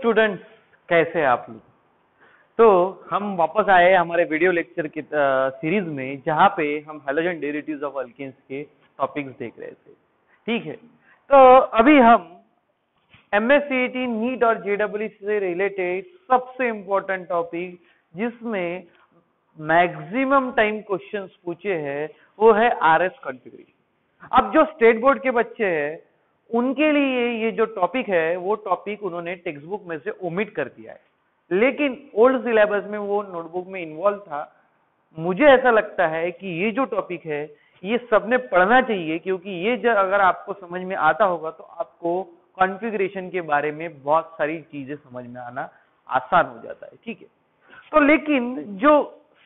Hello students कैसे आप लोग? तो हम वापस आए हमारे वीडियो लेक्चर की सीरीज़ में, जहाँ पे हम हेलोजन डेरिवेटिव्स ऑफ़ अल्केन्स के टॉपिक्स देख रहे थे। ठीक है? तो अभी हम एम एस नीट और जेडब्ल्यू से रिलेटेड सबसे इंपॉर्टेंट टॉपिक जिसमें मैक्सिमम टाइम क्वेश्चंस पूछे हैं, वो है आर एस अब जो स्टेट बोर्ड के बच्चे हैं उनके लिए ये जो टॉपिक है, वो टॉपिक उन्होंने टेक्स्ट बुक में से ओमिट कर दिया है। लेकिन ओल्ड सिलेबस में वो नोटबुक में इन्वॉल्व था। मुझे ऐसा लगता है कि ये जो टॉपिक है, ये सबने पढ़ना चाहिए, क्योंकि ये जब अगर आपको समझ में आता होगा तो आपको कॉन्फ़िगरेशन के बारे में बहुत सारी चीज़ें समझ में आना आसान हो जाता है, ठीक है? तो लेकिन जो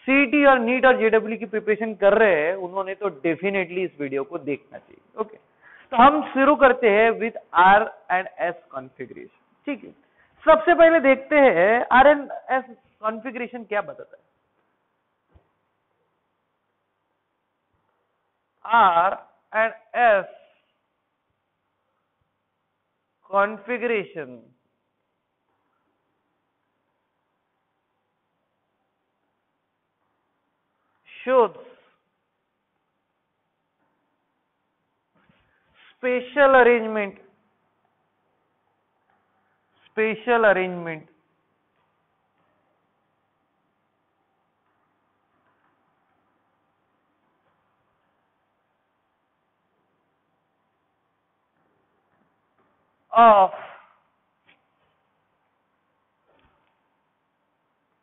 सीटी और नीट और जेडब्ल्यू की प्रिपरेशन कर रहे हैं, उन्होंने तो डेफिनेटली इस वीडियो को देखना चाहिए ओके तो हम शुरू करते हैं with R and S configuration ठीक है? सबसे पहले देखते हैं आर एंड एस कॉन्फ़िगरेशन क्या बताता है? R and S configuration shows spatial arrangement. Spatial arrangement. Of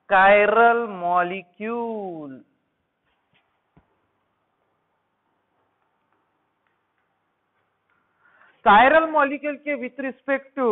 chiral molecule chiral molecule के विथ रिस्पेक्ट टू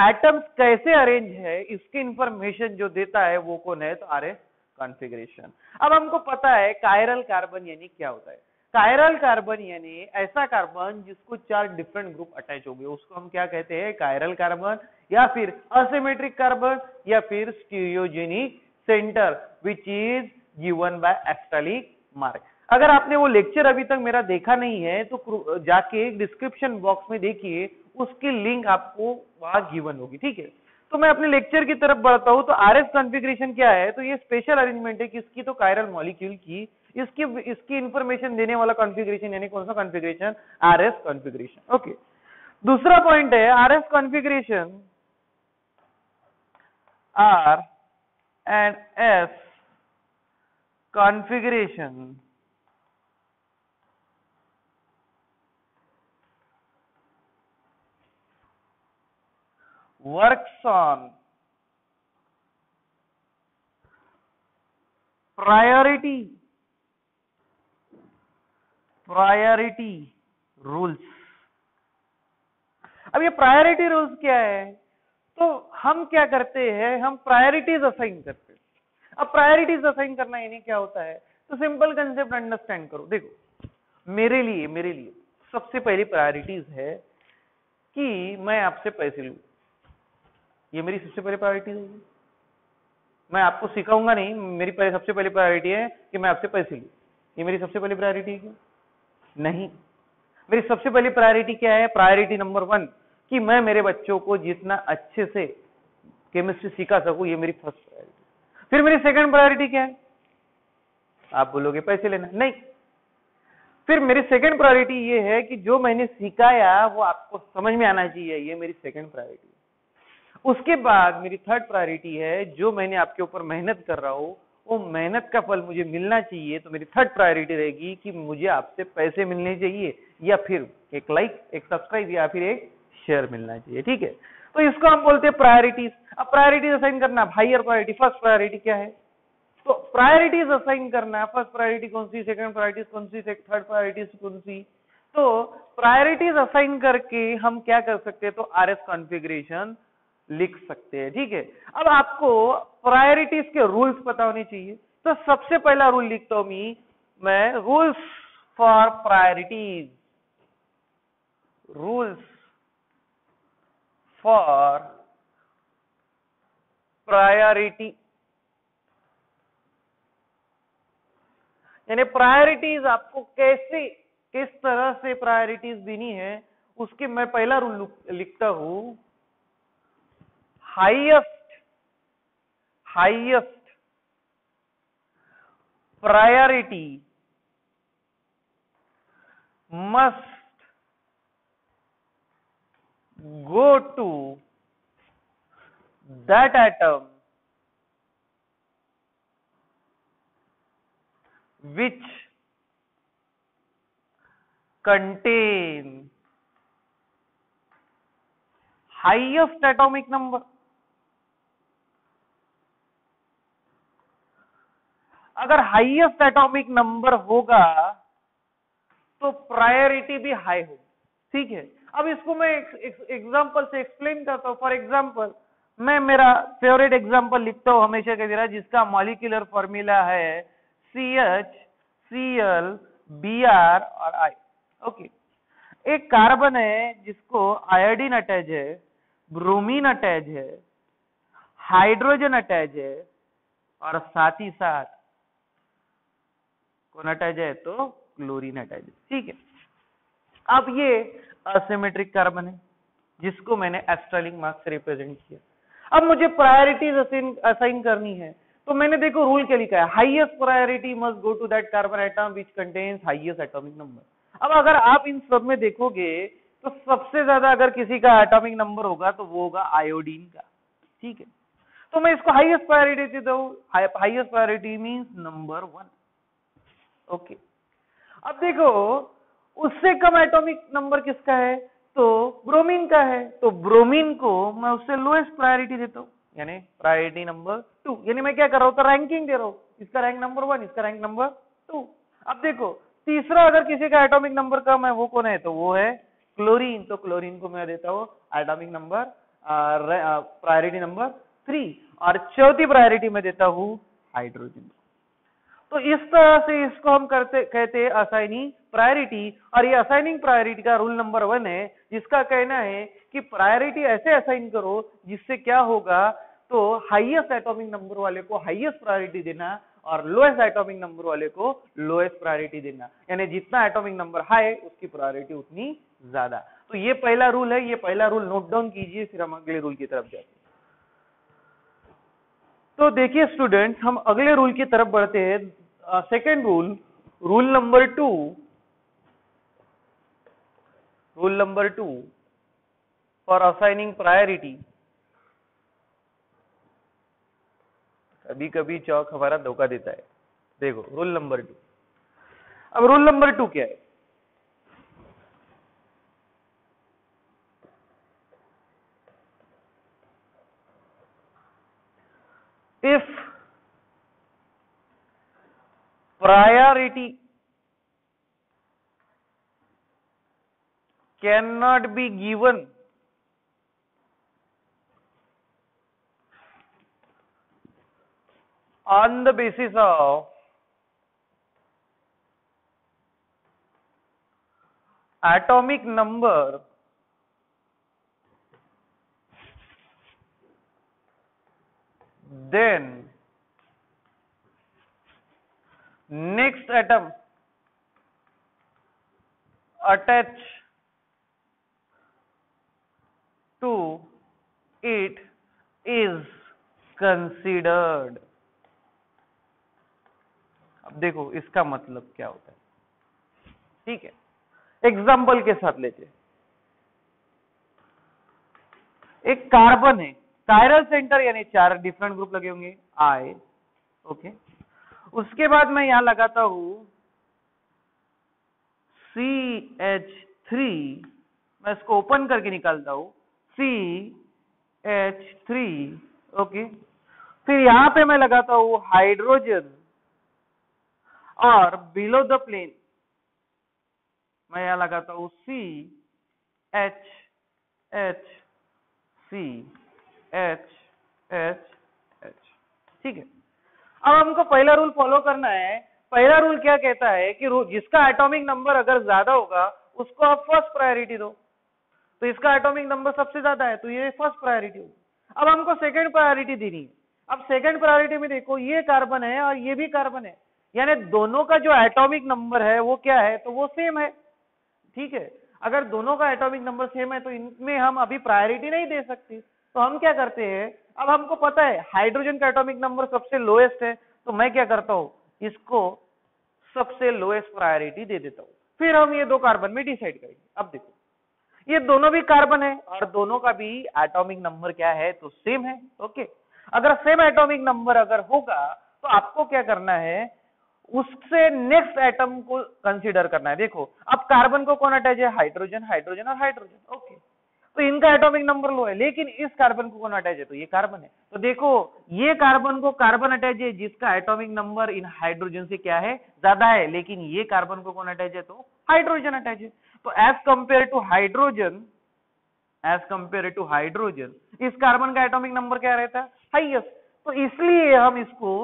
एटम्स कैसे अरेंज है, इसकी इंफॉर्मेशन जो देता है वो कौन है? तो आर एस कॉन्फ़िगरेशन अब हमको पता है कायरल कार्बन यानी क्या होता है? कायरल कार्बन यानी ऐसा कार्बन जिसको चार डिफरेंट ग्रुप अटैच हो गए। उसको हम क्या कहते हैं? कायरल कार्बन या फिर असिमेट्रिक कार्बन या फिर stereogenic centre which is given by asterisk mark अगर आपने वो लेक्चर अभी तक मेरा देखा नहीं है तो जाके डिस्क्रिप्शन बॉक्स में देखिए, उसकी लिंक आपको वहाँ गिवन होगी, ठीक है? तो मैं अपने लेक्चर की तरफ़ बढ़ता हूँ तो आर एस कॉन्फ़िगरेशन क्या है? तो ये स्पेशल अरेंजमेंट है किसकी तो कायरल मॉलिक्यूल की, इसकी इसकी इंफॉर्मेशन देने वाला कॉन्फ़िगरेशन यानी कौन सा configuration R S configuration okay दूसरा पॉइंट है R S configuration R and S configuration works on priority. Priority rules अब ये प्रायोरिटी रूल्स क्या है? तो हम क्या करते हैं? हम प्रायोरिटीज असाइन करते हैं। अब प्रायोरिटीज असाइन करना यानी क्या होता है? तो सिंपल कंसेप्ट अंडरस्टैंड करो। देखो, मेरे लिए मेरे लिए सबसे पहली प्रायोरिटीज है कि मैं आपसे पैसे लू। ये मेरी सबसे पहली प्रायोरिटी है। मैं आपको सिखाऊँगा नहीं, मेरी पहले सबसे पहली प्रायोरिटी है कि मैं आपसे पैसे लू। ये मेरी सबसे पहली प्रायोरिटी है नहीं। मेरी सबसे पहली प्रायोरिटी क्या है? प्रायोरिटी नंबर वन कि मैं मेरे बच्चों को जितना अच्छे से केमिस्ट्री सिखा सकूँ, ये मेरी फ़र्स्ट प्रायोरिटी फिर मेरी सेकंड प्रायोरिटी क्या है? आप बोलोगे पैसे लेना। नहीं। फिर मेरी सेकंड प्रायोरिटी ये है कि जो मैंने सिखाया, वो आपको समझ में आना चाहिए, ये मेरी सेकंड प्रायोरिटी उसके बाद मेरी थर्ड प्रायोरिटी है, जो मैंने आपके ऊपर मेहनत कर रहा हूँ, वो मेहनत का फल मुझे मिलना चाहिए तो मेरी थर्ड प्रायोरिटी रहेगी कि मुझे आपसे पैसे मिलने चाहिए, या फिर एक लाइक एक सब्सक्राइब या फिर एक शेयर मिलना चाहिए, ठीक है? तो इसको हम बोलते हैं प्रायोरिटीज अब प्रायोरिटीज असाइन करना हाइयर प्रायोरिटी फ़र्स्ट प्रायोरिटी क्या है? तो प्रायोरिटीज असाइन करना फ़र्स्ट प्रायोरिटी कौन सी सेकंड प्रायोरिटीज कौन सी थर्ड प्रायोरिटीज कौन सी? तो प्रायोरिटीज असाइन करके हम क्या कर सकते हैं? तो आर एस कॉन्फ़िगरेशन लिख सकते हैं, ठीक है? अब आपको प्रायोरिटीज के रूल्स पता होने चाहिए। तो सबसे पहला रूल लिखता हूँ मी, मैं rules for priorities rules for priority यानी प्रायोरिटीज आपको कैसे, किस तरह से प्रायोरिटीज देनी है, उसके मैं पहला रूल लिखता हूँ। Highest highest priority must go to that atom which contain highest atomic number अगर हाईएस्ट एटॉमिक नंबर होगा तो प्रायोरिटी भी हाई होगी। ठीक है? अब इसको मैं एग्जांपल से एक्सप्लेन करता हूँ। फॉर एग्जांपल मैं मेरा फेवरेट एग्जांपल लिखता हूँ हमेशा के तरह, जिसका मॉलिक्यूलर फॉर्मूला है C H C L B R और आई ओके एक कार्बन है, जिसको आयोडीन अटैच है ब्रोमीन अटैच है हाइड्रोजन अटैच है, और साथ ही साथ कौन अटैच है तो क्लोरीन अटैच है ठीक है? अब ये असिमेट्रिक कार्बन है, जिसको मैंने एस्ट्रलिंग मार्क्स से रिप्रेजेंट किया। अब मुझे प्रायोरिटीज असाइन करनी है। तो मैंने देखो रूल क्या लिखा है? Highest priority must go to that carbon atom which contains highest atomic number अब अगर आप इन सब में देखोगे तो सबसे ज़्यादा अगर किसी का एटॉमिक नंबर होगा तो वो होगा आयोडीन का। ठीक है? तो मैं इसको highest priority to highest priority means number one okay अब देखो, उससे कम एटॉमिक नंबर किसका है? तो ब्रोमीन का है। तो ब्रोमीन को मैं उससे लोएस्ट प्रायोरिटी देता हूँ। यानी प्रायोरिटी नंबर टू यानी मैं क्या कर रहा हूँ? तो रैंकिंग दे रहा हूँ। इसका रैंक नंबर वन इसका रैंक नंबर टू अब देखो, तीसरा अगर किसी का एटॉमिक नंबर कम है, वो कौन है? तो वो है क्लोरीन तो क्लोरीन को मैं देता हूँ atomic number priority number three और चौथी प्रायोरिटी में देता हूँ हाइड्रोजन तो इस तरह से इसको हम करते, कहते हैं असाइनिंग प्रायोरिटी और ये असाइनिंग प्रायोरिटी का रूल नंबर वन है, जिसका कहना है कि प्रायोरिटी ऐसे असाइन करो जिससे क्या होगा तो हाईएस्ट एटॉमिक नंबर वाले को हाईएस्ट प्रायोरिटी देना और लोएस्ट एटॉमिक नंबर वाले को लोएस्ट प्रायोरिटी देना। यानी जितना एटॉमिक नंबर हाई उसकी प्रायोरिटी उतनी ज़्यादा। तो ये पहला रूल है, ये पहला रूल नोट डाउन कीजिए, फिर हम अगले रूल की तरफ़ जाते हैं। तो देखिए स्टूडेंट्स हम अगले रूल की तरफ़ बढ़ते हैं। Second rule rule number two rule number two for assigning priority कभी कभी चौक हमारा धोखा देता है। देखो रूल नंबर टू अब रूल नंबर टू क्या है? If priority cannot be given on the basis of atomic number then next atom. Attach to it is considered. अब देखो, इसका मतलब क्या होता है? ठीक है? एग्ज़ाम्पल के साथ लेते एक कार्बन है। कायरल सेंटर यानी चार डिफरेंट ग्रुप लगे होंगे। आई ओके उसके बाद मैं यहाँ लगाता हूँ सी एच थ्री मैं इसको ओपन करके निकालता हूँ। सी एच थ्री ओके फिर यहाँ पे मैं लगाता हूँ हाइड्रोजन और बिलो द प्लेन मैं यहाँ लगाता हूँ C H H C H H H ठीक है? अब हमको पहला रूल फॉलो करना है। पहला रूल क्या कहता है कि जिसका एटॉमिक नंबर अगर ज़्यादा होगा, उसको आप फ़र्स्ट प्रायोरिटी दो। तो इसका एटॉमिक नंबर सबसे ज़्यादा है तो ये फ़र्स्ट प्रायोरिटी होगी। अब हमको सेकंड प्रायोरिटी देनी है। अब सेकंड प्रायोरिटी में देखो, ये कार्बन है और ये भी कार्बन है। यानी दोनों का जो एटॉमिक नंबर है, वो क्या है? तो वो सेम है। ठीक है? अगर दोनों का एटॉमिक नंबर सेम है तो इनमें हम अभी प्रायोरिटी नहीं दे सकते। तो हम क्या करते हैं? अब हमको पता है हाइड्रोजन का एटॉमिक नंबर सबसे लोएस्ट है तो मैं क्या करता हूँ? इसको सबसे लोएस्ट प्रायोरिटी दे देता हूँ। फिर हम ये दो कार्बन में डिसाइड करेंगे। अब देखो, ये दोनों भी कार्बन है और दोनों का भी एटॉमिक नंबर क्या है? तो सेम है ओके अगर सेम एटॉमिक नंबर अगर होगा तो आपको क्या करना है? उससे नेक्स्ट एटम को कंसीडर करना है। देखो, अब कार्बन को कौन अटैच है? हाइड्रोजन हाइड्रोजन और हाइड्रोजन ओके तो इनका एटॉमिक नंबर लो है, लेकिन इस कार्बन को कौन अटैच है? तो ये कार्बन है। तो देखो, ये कार्बन को कार्बन अटैच है, जिसका एटॉमिक नंबर इन हाइड्रोजन से क्या है? ज़्यादा है, लेकिन ये कार्बन को कौन अटैच है? तो हाइड्रोजन अटैच है। तो as compare to hydrogen as compare to hydrogen इस कार्बन का एटॉमिक नंबर क्या रहता है? हाइएस्ट तो इसलिए हम इसको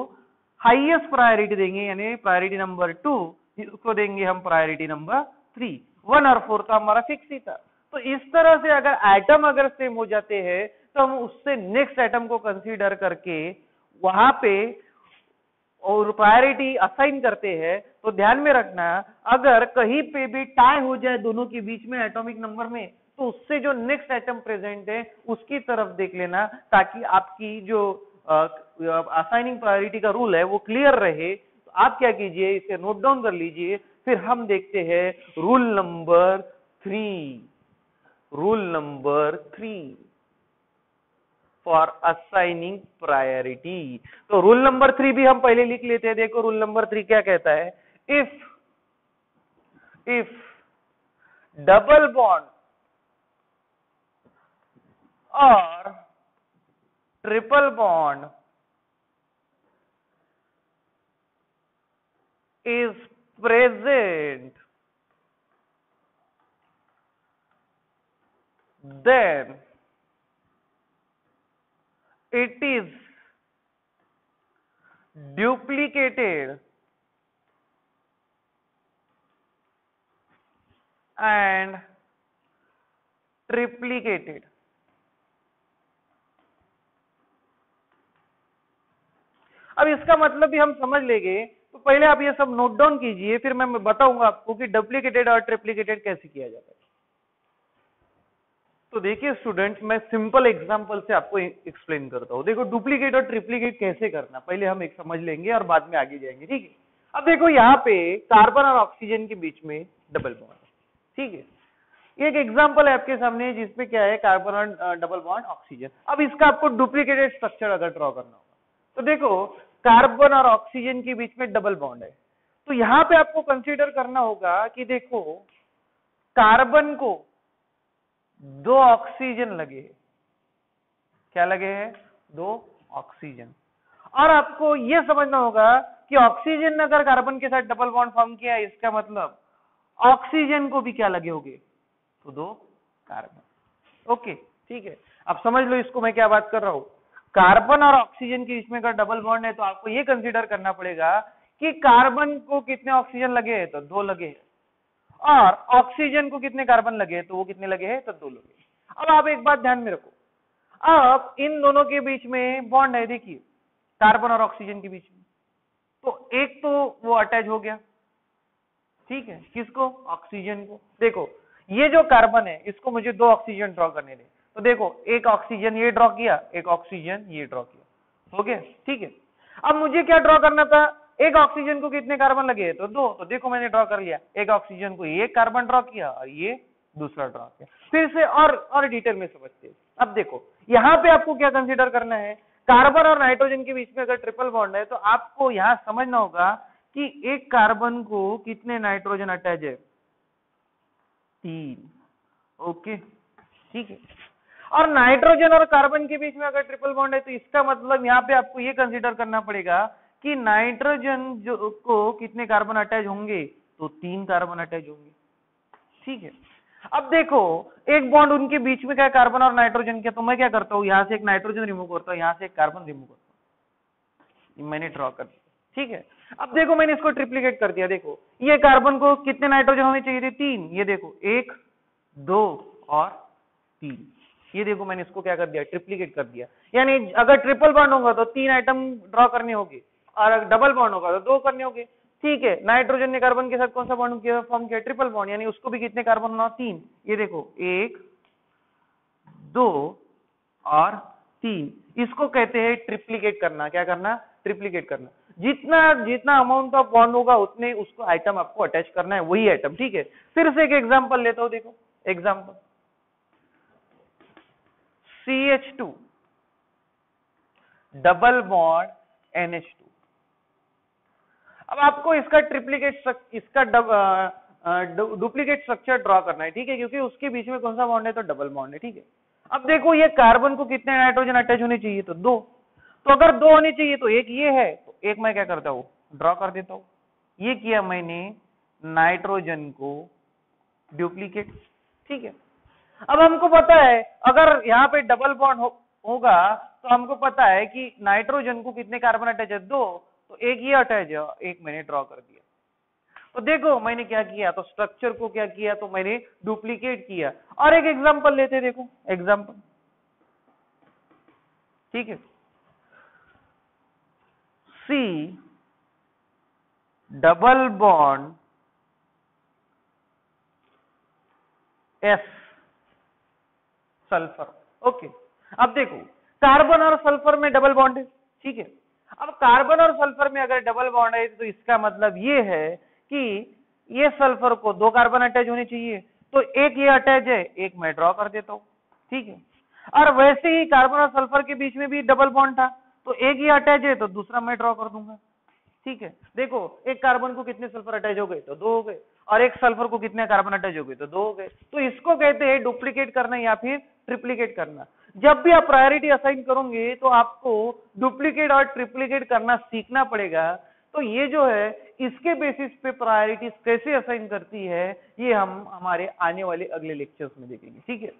हाइएस्ट प्रायोरिटी देंगे, यानी प्रायोरिटी नंबर टू इसको देंगे हम प्रायोरिटी नंबर थ्री वन और फोर तो हमारा फिक्स ही था। तो इस तरह से अगर एटम अगर सेम हो जाते हैं तो हम उससे नेक्स्ट एटम को कंसीडर करके वहाँ पे और प्रायोरिटी असाइन करते हैं तो ध्यान में रखना, अगर कहीं पे भी टाई हो जाए दोनों के बीच में एटॉमिक नंबर में तो उससे जो नेक्स्ट एटम प्रेजेंट है, उसकी तरफ़ देख लेना, ताकि आपकी जो असाइनिंग प्रायोरिटी का रूल है, वो क्लियर रहे। तो आप क्या कीजिए, इसे नोट डाउन कर लीजिए, फिर हम देखते हैं rule number three rule number three for assigning priority तो रूल नंबर थ्री भी हम पहले लिख लेते हैं। देखो रूल नंबर थ्री क्या कहता है? इफ़ इफ़ डबल बॉन्ड और triple bond is present. Then it is duplicated and triplicated. अब इसका मतलब भी हम समझ लेंगे। तो पहले आप ये सब नोट डाउन कीजिए, फिर मैं बताऊँगा आपको कि डुप्लीकेटेड और ट्रिप्लीकेटेड कैसे किया जाता है। तो देखिए स्टूडेंट मैं सिंपल एग्जांपल से आपको एक्सप्लेन करता हूँ। देखो डुप्लीकेट और ट्रिप्लीकेट कैसे करना? पहले हम एक समझ लेंगे और बाद में आगे जाएँगे, ठीक है? अब देखो, यहाँ पे कार्बन और ऑक्सीजन के बीच में डबल बॉन्ड ठीक है? एक एग्ज़ाम्पल है आपके सामने जिसमें क्या है कार्बन और डबल बॉन्ड ऑक्सीजन अब इसका आपको डुप्लीकेटेड स्ट्रक्चर अगर ड्रॉ करना होगा तो देखो कार्बन और ऑक्सीजन के बीच में डबल बॉन्ड है। तो यहाँ पे आपको कंसीडर करना होगा कि देखो कार्बन को दो ऑक्सीजन लगे क्या लगे हैं? दो ऑक्सीजन। और आपको यह समझना होगा कि ऑक्सीजन ने अगर कार्बन के साथ डबल बॉन्ड फॉर्म किया है, इसका मतलब ऑक्सीजन को भी क्या लगे होंगे? तो दो कार्बन। ओके, ठीक है। अब समझ लो इसको मैं क्या बात कर रहा हूँ। कार्बन और ऑक्सीजन के बीच में अगर डबल बॉन्ड है तो आपको यह कंसीडर करना पड़ेगा कि कार्बन को कितने ऑक्सीजन लगे हैं? तो दो लगे हैं। और ऑक्सीजन को कितने कार्बन लगे तो वो कितने लगे हैं? तो दो लगे अब आप एक बात ध्यान में रखो। अब इन दोनों के बीच में बॉन्ड है, देखिए कार्बन और ऑक्सीजन के बीच में। तो एक तो वो अटैच हो गया। ठीक है? किसको? ऑक्सीजन को। देखो, ये जो कार्बन है, इसको मुझे दो ऑक्सीजन ड्रॉ करने दें। तो देखो, एक ऑक्सीजन ये ड्रॉ किया, एक ऑक्सीजन ये ड्रॉ किया। गया? ठीक है? अब मुझे क्या ड्रॉ करना था? एक ऑक्सीजन को कितने कार्बन लगे? तो दो। तो देखो मैंने ड्रॉ कर लिया। एक ऑक्सीजन को ये कार्बन ड्रॉ किया और ये दूसरा ड्रॉ किया। फिर से और और डिटेल में समझते अब देखो, यहाँ पे आपको क्या कंसिडर करना है? कार्बन और नाइट्रोजन के बीच में अगर ट्रिपल बॉन्ड है तो आपको यहाँ समझना होगा कि एक कार्बन को कितने नाइट्रोजन अटैच है? तीन। ओके ठीक है? और नाइट्रोजन और कार्बन के बीच में अगर ट्रिपल बॉन्ड है तो इसका मतलब यहाँ पे आपको ये कंसिडर करना पड़ेगा कि नाइट्रोजन जो को कितने कार्बन अटैच होंगे? तो तीन कार्बन अटैच होंगे। ठीक है? अब देखो, एक बॉन्ड उनके बीच में क्या कार्बन और नाइट्रोजन के तो मैं क्या करता हूँ? यहाँ से एक नाइट्रोजन रिमूव करता हूँ, यहाँ से एक कार्बन रिमूव करता हूँ। मैंने ड्रॉ कर दिया। ठीक है? अब देखो, मैंने इसको ट्रिप्लीकेट कर दिया। देखो, ये कार्बन को कितने नाइट्रोजन होने चाहिए थे? तीन। ये देखो, एक, दो और तीन। ये देखो, मैंने इसको क्या कर दिया? ट्रिप्लीकेट कर दिया। यानी अगर ट्रिपल बॉन्ड होगा तो तीन आइटम ड्रॉ करने होंगे। और डबल बॉन्ड होगा तो दो करने होंगे। ठीक है नाइट्रोजन ने कार्बन के साथ कौन सा बॉन्ड किया? फॉर्म किया ट्रिपल बॉन्ड यानी उसको भी कितने कार्बन होना? तीन। ये देखो, एक, दो और तीन। इसको कहते हैं ट्रिप्लीकेट करना। क्या करना? ट्रिप्लीकेट करना। जितना जितना अमाउंट ऑफ़ बॉन्ड होगा, उतने उसको आइटम आपको अटैच करना है, वही आइटम ठीक है? फिर से एक एग्जांपल लेता हूँ, देखो। Example C H two double bond N H two अब आपको इसका ट्रिप्लीकेट इसका डुप्लीकेट स्ट्रक्चर ड्रॉ करना है ठीक है? क्योंकि उसके बीच में कौन सा बॉन्ड है? तो डबल बॉन्ड है ठीक है? अब देखो ये कार्बन को कितने नाइट्रोजन अटैच होने चाहिए? तो दो। तो अगर दो होने चाहिए तो एक ये है तो एक मैं क्या करता हूँ? ड्रॉ कर देता हूँ। ये किया मैंने नाइट्रोजन को डुप्लीकेट ठीक है? अब हमको पता है अगर यहाँ पे डबल बॉन्ड हो, होगा तो हमको पता है कि नाइट्रोजन को कितने कार्बन अटैच है? दो। तो एक ये अटैच एक मैंने ड्रॉ कर दिया। तो देखो, मैंने क्या किया? तो स्ट्रक्चर को क्या किया? तो मैंने डुप्लीकेट किया। और एक एग्ज़ाम्पल लेते देखो एग्ज़ाम्पल ठीक है? C double bond S sulphur okay अब देखो कार्बन और सल्फ़र में डबल बॉन्ड है। ठीक है? अब कार्बन और सल्फ़र में अगर डबल बॉन्ड है तो इसका मतलब ये है कि ये सल्फ़र को दो कार्बन अटैच होने चाहिए। तो एक ये अटैच है, एक मैं ड्रॉ कर देता हूँ, ठीक है? और वैसे ही कार्बन और सल्फ़र के बीच में भी डबल बॉन्ड था तो एक ये अटैच है तो दूसरा मैं ड्रॉ कर दूँगा, ठीक है? देखो, एक कार्बन को कितने सल्फ़र अटैच हो गए तो दो हो गए, और एक सल्फ़र को कितने कार्बन अटैच हो गए तो दो हो गए। तो इसको कहते हैं डुप्लीकेट करना या फिर ट्रिप्लीकेट करना। जब भी आप प्रायोरिटी असाइन करोगे तो आपको डुप्लीकेट और ट्रिप्लीकेट करना सीखना पड़ेगा। तो ये जो है, इसके बेसिस पे प्रायोरिटी कैसे असाइन करती है, ये हम हमारे आने वाले अगले लेक्चर्स में देखेंगे। ठीक है?